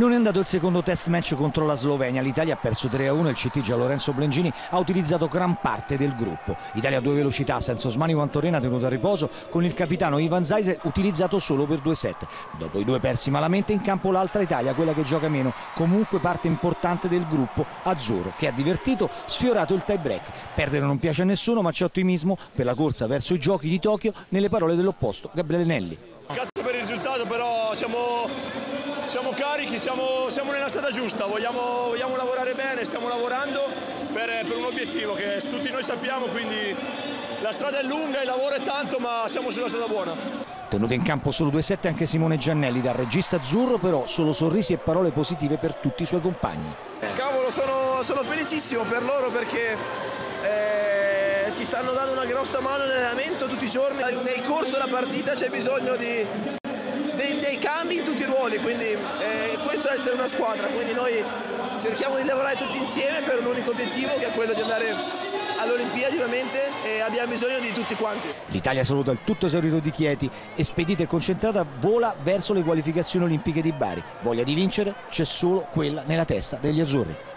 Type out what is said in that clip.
Non è andato il secondo test match contro la Slovenia, l'Italia ha perso 3-1 il CT già Lorenzo Blengini ha utilizzato gran parte del gruppo. Italia a due velocità, senza Osmani Quantorena tenuto a riposo, con il capitano Ivan Zaise utilizzato solo per due set. Dopo i due persi malamente in campo l'altra Italia, quella che gioca meno, comunque parte importante del gruppo azzurro, che ha divertito, sfiorato il tie break. Perdere non piace a nessuno, ma c'è ottimismo per la corsa verso i giochi di Tokyo nelle parole dell'opposto Gabriele Nelli. Cazzo per il risultato, però siamo siamo carichi, siamo, siamo, nella strada giusta, vogliamo, vogliamo, lavorare bene, stiamo lavorando per, per, un obiettivo che tutti noi sappiamo, quindi la strada è lunga, il lavoro è tanto, ma siamo sulla strada buona. Tenuto in campo solo 2-7 anche Simone Giannelli, dal regista azzurro però solo sorrisi e parole positive per tutti i suoi compagni. Cavolo, sono, sono felicissimo per loro perché eh, ci stanno dando una grossa mano nell'allenamento tutti i giorni. Nel corso della partita c'è bisogno di, cambi in tutti i ruoli, quindi eh, questo deve essere una squadra, quindi noi cerchiamo di lavorare tutti insieme per un unico obiettivo che è quello di andare alle Olimpiadi ovviamente e abbiamo bisogno di tutti quanti. L'Italia saluta il tutto esaurito di Chieti e spedita e concentrata vola verso le qualificazioni olimpiche di Bari. Voglia di vincere c'è solo quella nella testa degli azzurri.